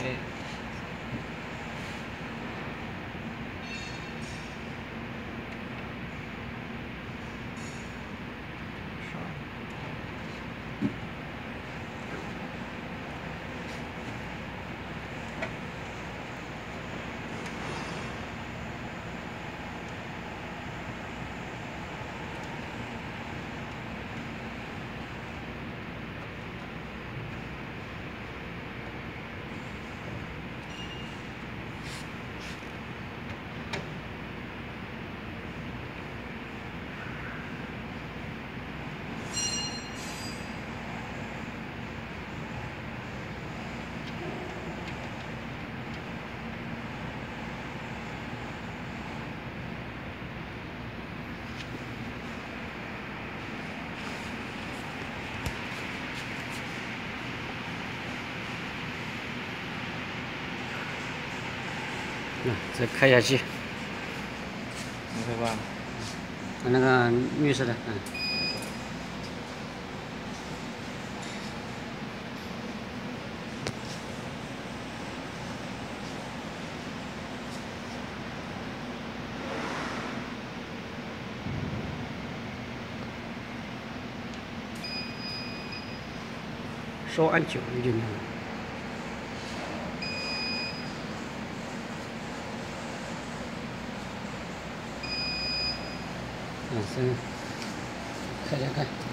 哎。嗯，再开下去，明白吧？那个绿色的，嗯。稍按久一点点。嗯，先开开看。